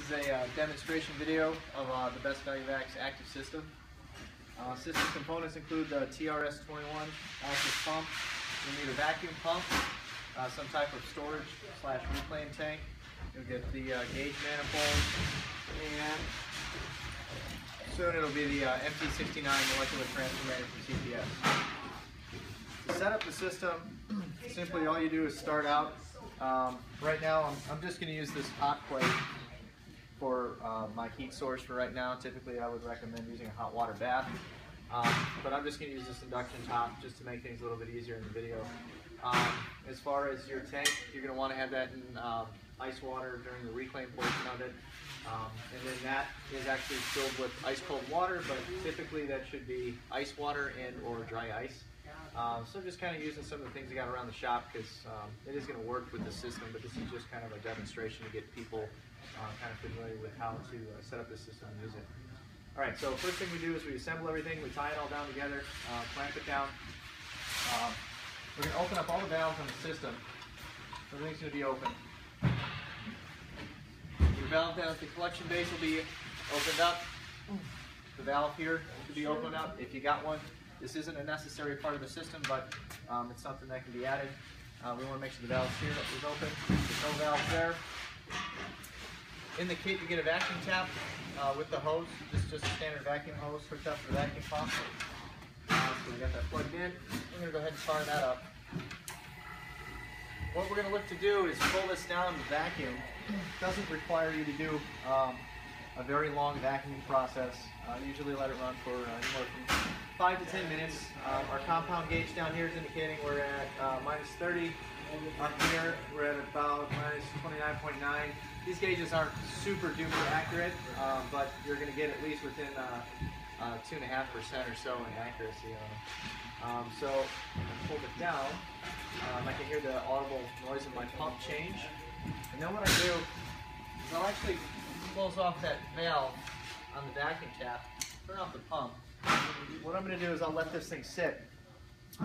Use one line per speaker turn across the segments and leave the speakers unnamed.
is a uh, demonstration video of uh, the Best Value Vacs active system. Uh, system components include the TRS-21 active pump. You'll need a vacuum pump, uh, some type of storage slash reclaim tank. You'll get the uh, gauge manifold, and soon it'll be the uh, MT69 molecular transfer manager from CPS. To set up the system, simply all you do is start out. Um, right now, I'm, I'm just going to use this hot plate for uh, my heat source for right now. Typically, I would recommend using a hot water bath. Um, but I'm just going to use this induction top just to make things a little bit easier in the video. Um, as far as your tank, you're going to want to have that in um, ice water during the reclaim portion of it. Um, and then that is actually filled with ice cold water, but typically that should be ice water and or dry ice. Um, so I'm just kind of using some of the things I got around the shop because um, it is going to work with the system, but this is just kind of a demonstration to get people uh, kind of familiar with how to uh, set up this system and use it. All right, so first thing we do is we assemble everything, we tie it all down together, uh, clamp it down. Um, we're going to open up all the valves on the system. Everything's going to be open. Your valve down at the collection base will be opened up. The valve here should be opened up if you got one. This isn't a necessary part of the system, but um, it's something that can be added. Uh, we want to make sure the valve here is open. There's no valve there. In the kit, you get a vacuum tap uh, with the hose. This is just a standard vacuum hose hooked up to the vacuum pump. Uh, so we got that plugged in. We're going to go ahead and fire that up. What we're going to look to do is pull this down in the vacuum. It doesn't require you to do um, a very long vacuuming process. Uh, usually let it run for uh, anywhere from 5 to 10 minutes. Um, our compound gauge down here is indicating we're at uh, minus 30. Up here we're at about minus 29.9. These gauges aren't super duper accurate, um, but you're going to get at least within 2.5% uh, or so in accuracy. Um, so pull it down. Um, I can hear the audible noise of my pump change. And then what I do is I'll actually close off that valve on the vacuum tap, turn off the pump. What I'm going to do is I'll let this thing sit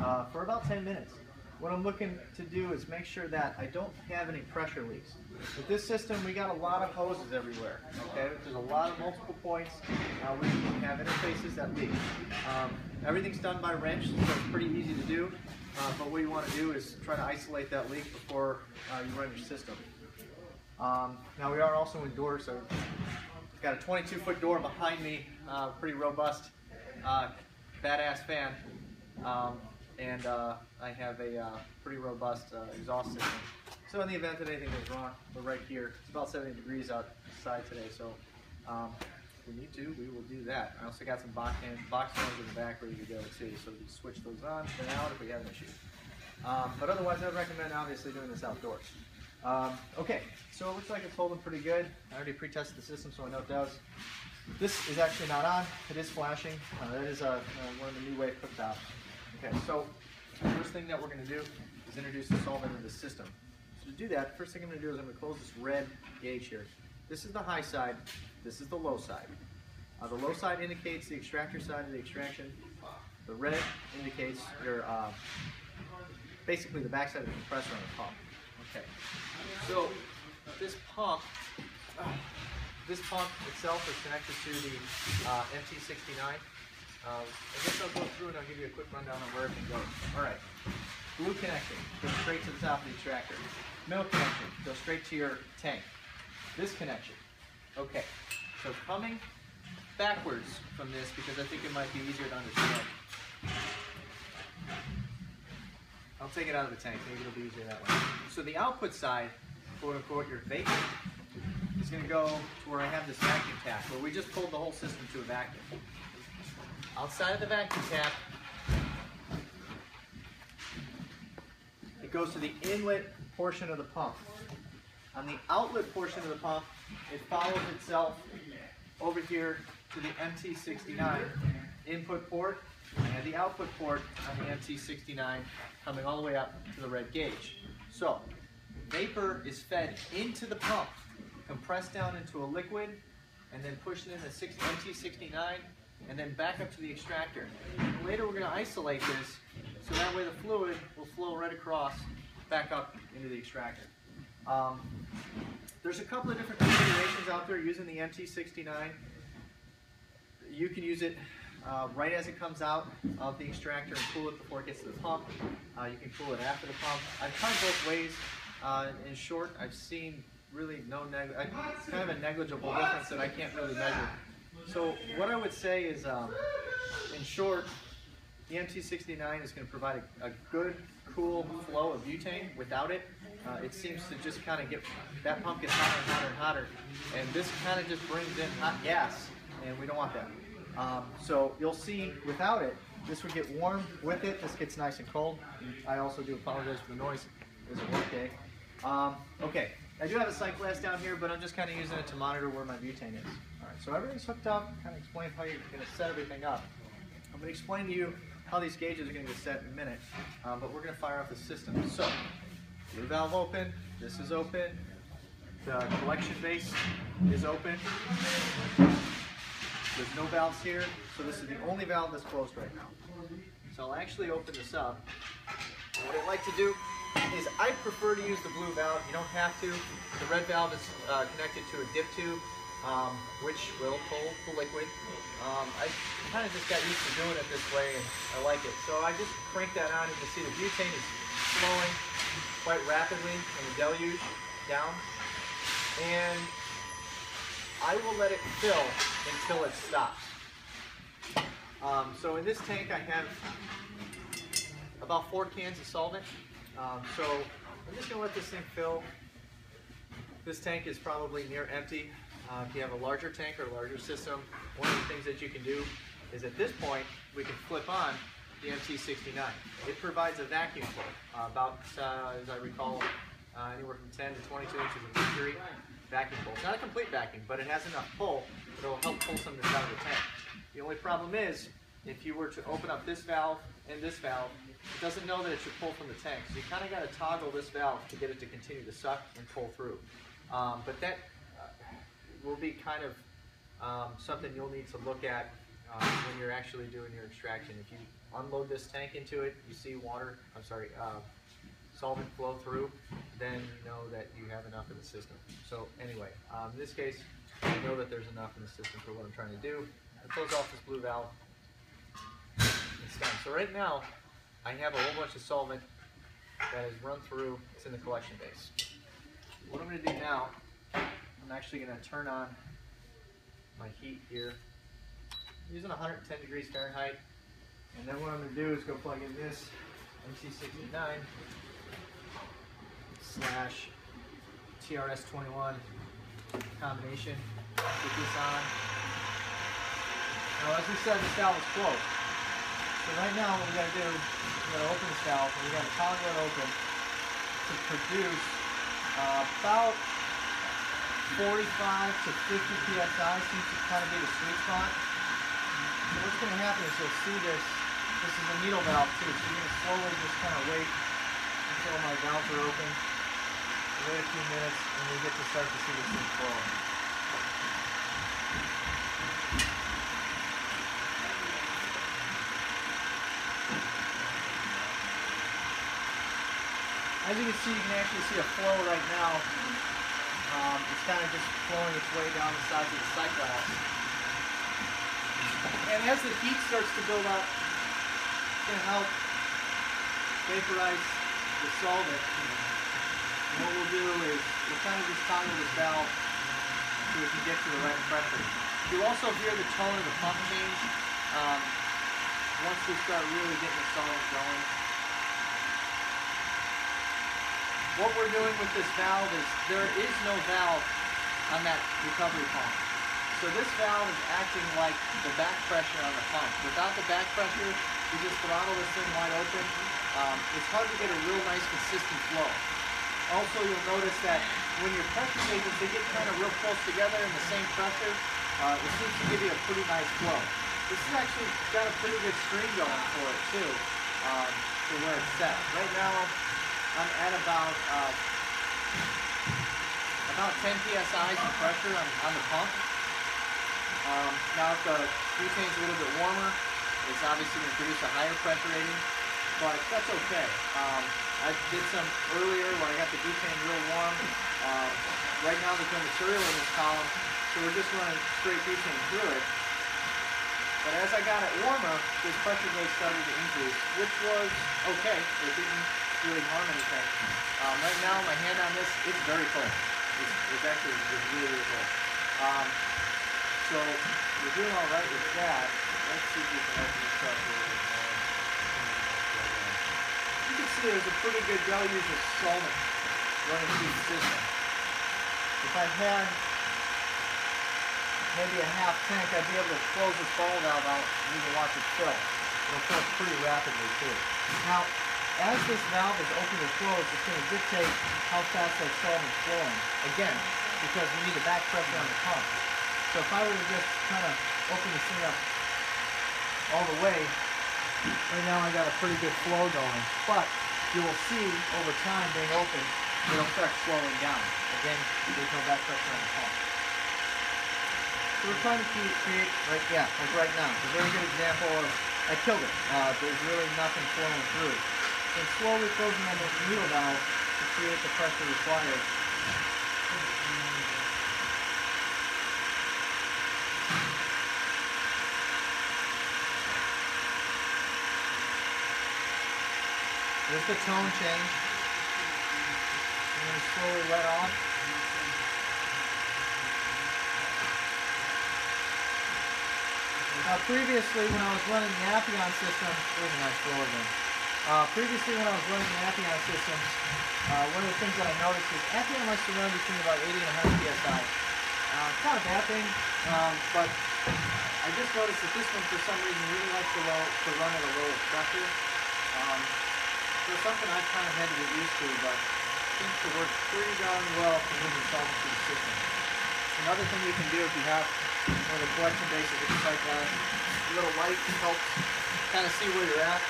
uh, for about 10 minutes. What I'm looking to do is make sure that I don't have any pressure leaks. With this system, we got a lot of hoses everywhere. Okay, there's a lot of multiple points. Uh, we have interfaces that leak. Um, everything's done by wrench, so it's pretty easy to do. Uh, but what you want to do is try to isolate that leak before uh, you run your system. Um, now we are also indoors, so got a 22 foot door behind me, uh, pretty robust, uh, badass fan. Um, and uh, I have a uh, pretty robust uh, exhaust system. So in the event that anything goes wrong, we're right here. It's about 70 degrees outside today, so um, if we need to, we will do that. I also got some box, box fans in the back ready to go too, so we switch those on and out if we have an issue. Um, but otherwise, I would recommend obviously doing this outdoors. Um, okay, so it looks like it's holding pretty good. I already pre-tested the system, so I know it does. This is actually not on. It is flashing. Uh, that is uh, uh, one of the new wave cooktops. Okay, so the first thing that we're going to do is introduce the solvent into the system. So to do that, first thing I'm going to do is I'm going to close this red gauge here. This is the high side. This is the low side. Uh, the low side indicates the extractor side of the extraction. The red indicates your uh, basically the backside of the compressor on the pump. Okay, this pump, uh, this pump itself is connected to the uh, MT69. Um, I guess I'll go through and I'll give you a quick rundown on where everything goes. All right. Blue connection goes straight to the top of the extractor. Middle connection goes straight to your tank. This connection. Okay. So coming backwards from this because I think it might be easier to understand. I'll take it out of the tank. Maybe it'll be easier that way. So the output side, quote unquote, your vapor, is going to go to where I have this vacuum tap, where we just pulled the whole system to a vacuum outside of the vacuum tap. It goes to the inlet portion of the pump. On the outlet portion of the pump, it follows itself over here to the MT69 input port and the output port on the MT69 coming all the way up to the red gauge. So, vapor is fed into the pump, compressed down into a liquid, and then pushed into the MT69 and then back up to the extractor. Later we're going to isolate this so that way the fluid will flow right across back up into the extractor. Um, there's a couple of different configurations out there using the MT69. You can use it uh, right as it comes out of the extractor and cool it before it gets to the pump. Uh, you can cool it after the pump. I've tried both ways. Uh, in short, I've seen really no neg kind of a negligible difference that I can't really measure. So what I would say is, um, in short, the MT69 is going to provide a, a, good, cool flow of butane. Without it, uh, it seems to just kind of get, that pump gets hotter and hotter and hotter, and this kind of just brings in hot gas, and we don't want that. Um, so you'll see without it, this would get warm. With it, this gets nice and cold. I also do apologize for the noise. It's a work day. Um, okay, I do have a sight glass down here, but I'm just kind of using it to monitor where my butane is. All right, so everything's hooked up. Kind of explain how you're to set everything up. I'm going to explain to you how these gauges are going to get set in a minute, um, but we're going to fire up the system. So, blue valve open, this is open, the collection base is open. There's no valves here, so this is the only valve that's closed right now. So I'll actually open this up. What I like to do is I prefer to use the blue valve. You don't have to. The red valve is uh, connected to a dip tube, um, which will pull the liquid. Um, I kind of just got used to doing it this way, and I like it. So I just crank that on. You can see the butane is flowing quite rapidly in the deluge down. And I will let it fill until it stops. Um, so in this tank I have about four cans of solvent. Um, so I'm just going to let this thing fill. This tank is probably near empty. Uh, if you have a larger tank or a larger system, one of the things that you can do is at this point, we can flip on the MT69. It provides a vacuum uh, about, uh, as I recall, uh, anywhere from 10 to 22 inches of mercury vacuum pull. It's not a complete vacuum, but it has enough pull that will help pull some of this out of the tank. The only problem is, if you were to open up this valve and this valve, it doesn't know that it should pull from the tank. So you kind of got to toggle this valve to get it to continue to suck and pull through. Um, but that uh, will be kind of um, something you'll need to look at uh, when you're actually doing your extraction. If you unload this tank into it, you see water, I'm sorry, uh, solvent flow through, then you know that you have enough in the system. So anyway, um, in this case, I know that there's enough in the system for what I'm trying to do. I close off this blue valve. It's done. So right now, I have a whole bunch of solvent that has run through. It's in the collection base. What I'm going to do now, I'm actually going to turn on my heat here. I'm using 110 degrees Fahrenheit. And then what I'm going to do is go plug in this MT69 slash TRS21 combination. Get this on. Now, as we said, this valve is closed. So right now, what we got to do, is we got to open this valve, and we got to toggle it open to produce uh, about 45 to 50 psi seems to kind of be the sweet spot. So what's going to happen is you'll see this. This is a needle valve too, so you're to slowly just kind of wait until my valves are open wait a few minutes and we get to start to see this thing flow. As you can see, you can actually see a flow right now. Um, it's kind of just flowing its way down the sides of the glass. And as the heat starts to build up, it's going to help vaporize the solvent And what we'll do is we'll kind of just toggle this valve so we can get to the right pressure. You'll also hear the tone of the pump change um, once we start really getting the solid going. What we're doing with this valve is there is no valve on that recovery pump. So this valve is acting like the back pressure on the pump. Without the back pressure, you just throttle this thing wide open. Um, it's hard to get a real nice consistent flow. Also, you'll notice that when your pressure gauges, they get kind of real close together in the same pressure, uh, it seems to give you a pretty nice flow. This has actually got a pretty good stream going for it too, um, for where it's set. Right now, I'm at about uh, about 10 psi in pressure on, on the pump. Um, now, if the butane's a little bit warmer, it's obviously going to produce a higher pressure rating, but that's okay. Um, I did some earlier when I got the butane real warm. Uh, right now there's no material in this column, so we're just running straight butane through it. But as I got it warmer, this pressure gauge started to increase, which was okay. It didn't really harm anything. Um, right now, my hand on this, it's very cold. It's, it's actually it's really, really cold. Um, so we're doing all right with that. Let's see if we can open this up a little bit more. You can see there's a pretty good deluge of solvent running through the system. If I had maybe a half tank, I'd be able to close this ball valve out and you can watch it fill. It'll fill pretty rapidly too. Now, as this valve is open or closed, it's going to dictate how fast that solvent's flowing. Again, because we need a back pressure on the pump. So if I were to just kind of open this thing up all the way, right now I got a pretty good flow going. But you will see over time being open, it'll start slowing down. Again, there's no back pressure on the pump. So we're trying to create, right, yeah, like right now. It's a very good example of, I killed it. Uh, there's really nothing flowing through. And slowly closing on the needle valve to create the pressure required. There's the tone change. I'm going to slowly let off. Now previously when I was running the Appion system, there's a nice flow again. Uh, previously when I was running the Appion system, uh, one of the things that I noticed is Appion likes to run between about 80 and 100 psi. Uh, it's not a bad thing, um, but I just noticed that this one for some reason really likes to, low, to run at a lower pressure. Um, so it's something I've kind of had to get used to, but seems to work pretty darn well for moving solvent through the system. Another thing you can do if you have one of the collection bases the sight a little light helps kind of see where you're at.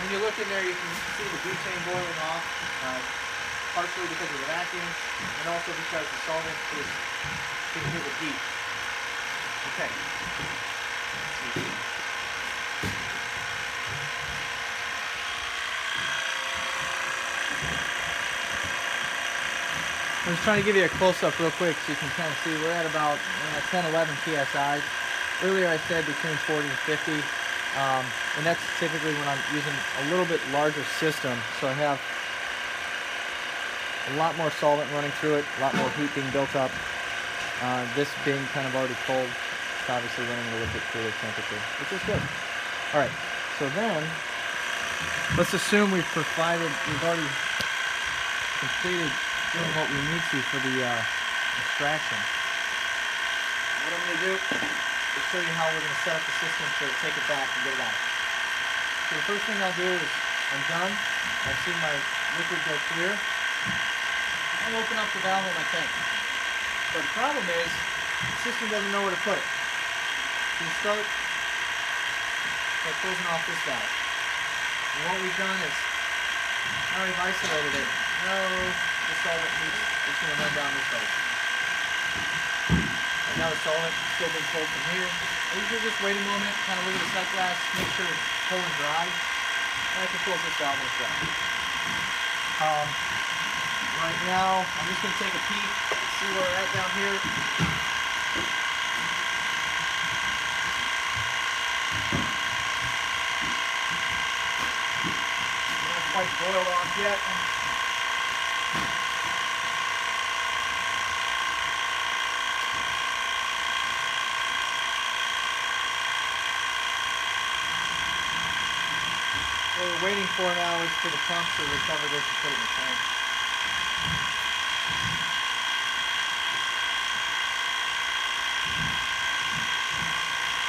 When you look in there, you can see the butane boiling off, uh, partially because of the vacuum, and also because the solvent is being hit with heat. Okay. I'm just trying to give you a close-up real quick so you can kind of see we're at about uh, 10, 11 psi. Earlier I said between 40 and 50, um, and that's typically when I'm using a little bit larger system. So I have a lot more solvent running through it, a lot more heat being built up. Uh, this being kind of already cold, it's obviously running a little bit cooler temperature, which is good. All right, so then let's assume we've provided, we've already completed doing what we need to for the uh, extraction. What I'm to do is show you how we're going to set up the system to take it back and get it out. So the first thing I'll do is I'm done. I see my liquid go clear. I'll open up the valve on my tank. But the problem is the system doesn't know where to put it. So you start by closing off this valve. And what we've done is now we've isolated it. No, the solvent needs, going to run down this way. Now solvent is still being pulled from here. I usually just wait a moment, kind of look at the sight glass, make sure it's cold and dry. And I can close this valve when it's. Um, right now, I'm just going to take a peek, see where we're at down here. Not quite boiled off yet. What we're waiting for now is for the pump to recover this the tank.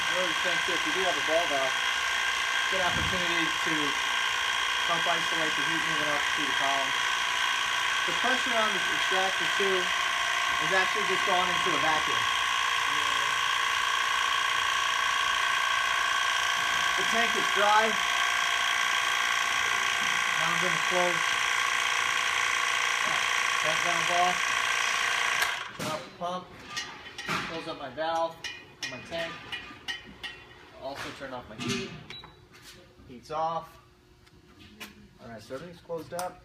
I always think if you do have a ball valve, good opportunity to pump isolate the heat moving up through the column. The pressure on the extractor too is actually just gone into a vacuum. The tank is dry. I'm going to close tank valve off, turn the pump, close up my valve on my tank. Also turn off my heat. Heat's off. Alright, so everything's closed up.